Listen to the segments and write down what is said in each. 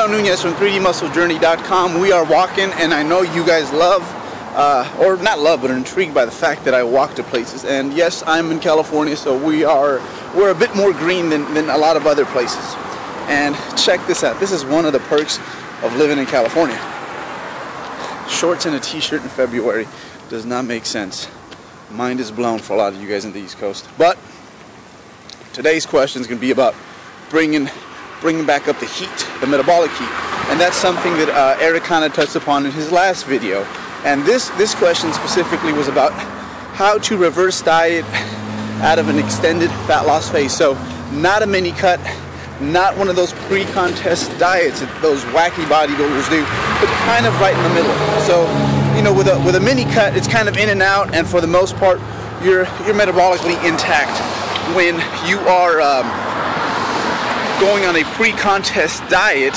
Alberto Nunez from 3dmusclejourney.com. We are walking, and I know you guys love, uh, or not love, but are intrigued by the fact that I walk to places. And yes, I'm in California, so we are we're a bit more green than, than a lot of other places. And check this out. This is one of the perks of living in California. Shorts and a t-shirt in February does not make sense. Mind is blown for a lot of you guys in the East Coast. But today's question is going to be about bringing bringing back up the heat, the metabolic heat. And that's something that uh, Eric kind of touched upon in his last video. And this, this question specifically was about how to reverse diet out of an extended fat loss phase. So not a mini cut, not one of those pre-contest diets that those wacky bodybuilders do, but kind of right in the middle. So, you know, with a, with a mini cut, it's kind of in and out, and for the most part, you're, you're metabolically intact. When you are um, going on a pre-contest diet,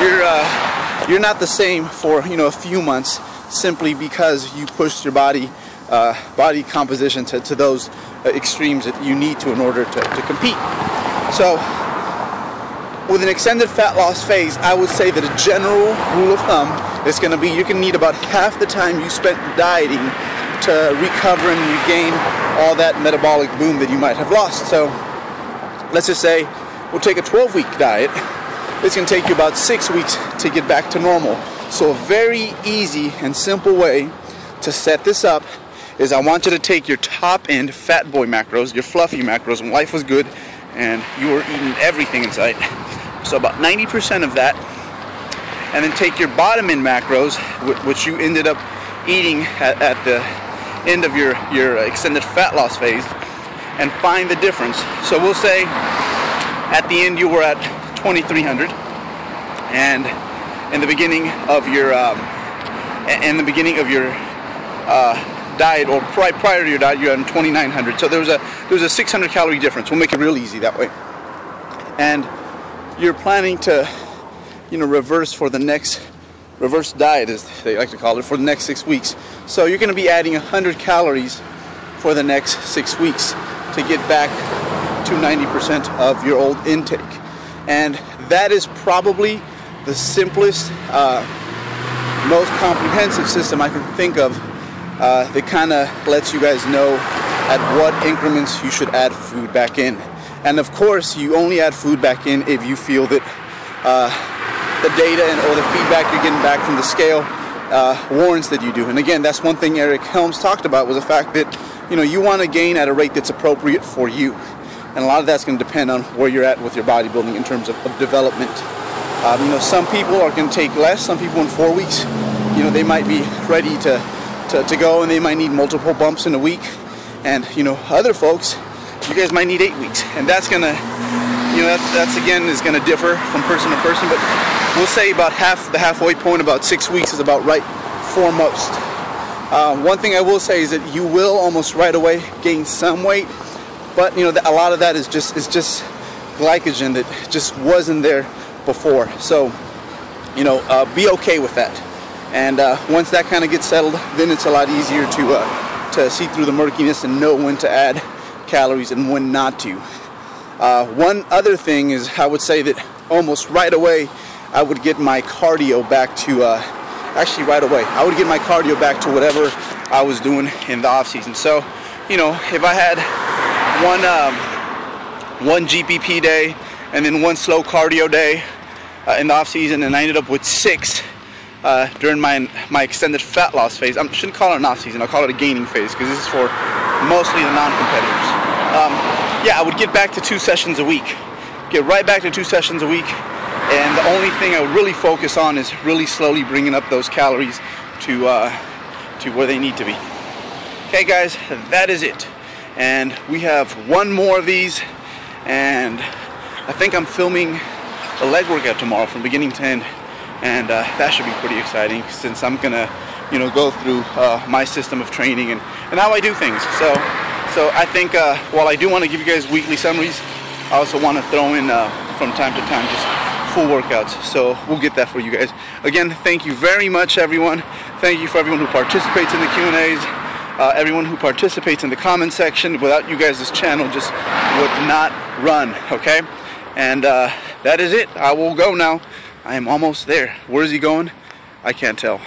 you're uh, you're not the same for you know a few months simply because you pushed your body uh, body composition to, to those uh, extremes that you need to in order to, to compete. So with an extended fat loss phase, I would say that a general rule of thumb is going to be you can need about half the time you spent dieting to recover and regain all that metabolic boom that you might have lost. So let's just say we'll take a 12 week diet. It's going to take you about six weeks to get back to normal. So a very easy and simple way to set this up is I want you to take your top end fat boy macros, your fluffy macros when life was good and you were eating everything in sight. So about 90% of that and then take your bottom end macros which you ended up eating at, at the end of your, your extended fat loss phase and find the difference. So we'll say at the end you were at 2300 and in the beginning of your um, in the beginning of your uh, diet or pri prior to your diet you're at 2900 so there was a there was a 600 calorie difference. We'll make it real easy that way. And you're planning to you know reverse for the next reverse diet as they like to call it for the next six weeks. So you're going to be adding 100 calories for the next six weeks to get back to 90% of your old intake. And that is probably the simplest, uh, most comprehensive system I can think of uh, that kind of lets you guys know at what increments you should add food back in. And of course, you only add food back in if you feel that uh, the data and or the feedback you're getting back from the scale uh, warrants that you do. And again, that's one thing Eric Helms talked about was the fact that you know you want to gain at a rate that's appropriate for you and a lot of that's going to depend on where you're at with your bodybuilding in terms of, of development. Um, you know, some people are going to take less. Some people in four weeks, you know, they might be ready to, to, to go and they might need multiple bumps in a week. And, you know, other folks, you guys might need eight weeks. And that's going to, you know, that, that's again is going to differ from person to person. But we'll say about half the halfway point, about six weeks is about right for most. Uh, one thing I will say is that you will almost right away gain some weight but you know, a lot of that is just is just glycogen that just wasn't there before. So, you know, uh, be okay with that. And uh, once that kind of gets settled, then it's a lot easier to uh, to see through the murkiness and know when to add calories and when not to. Uh, one other thing is, I would say that almost right away, I would get my cardio back to uh, actually right away. I would get my cardio back to whatever I was doing in the off season. So, you know, if I had one um, one GPP day and then one slow cardio day uh, in the off season, and I ended up with six uh, during my my extended fat loss phase. I shouldn't call it an off season. I'll call it a gaining phase because this is for mostly the non-competitors. Um, yeah, I would get back to two sessions a week. Get right back to two sessions a week, and the only thing I would really focus on is really slowly bringing up those calories to uh, to where they need to be. Okay, guys, that is it and we have one more of these. And I think I'm filming a leg workout tomorrow from beginning to end. And uh, that should be pretty exciting since I'm gonna you know go through uh, my system of training and, and how I do things. So so I think uh, while I do want to give you guys weekly summaries I also want to throw in uh, from time to time just full workouts. So we'll get that for you guys. Again thank you very much everyone. Thank you for everyone who participates in the Q&As uh, everyone who participates in the comment section. Without you guys, this channel just would not run, okay? And uh, that is it. I will go now. I am almost there. Where is he going? I can't tell.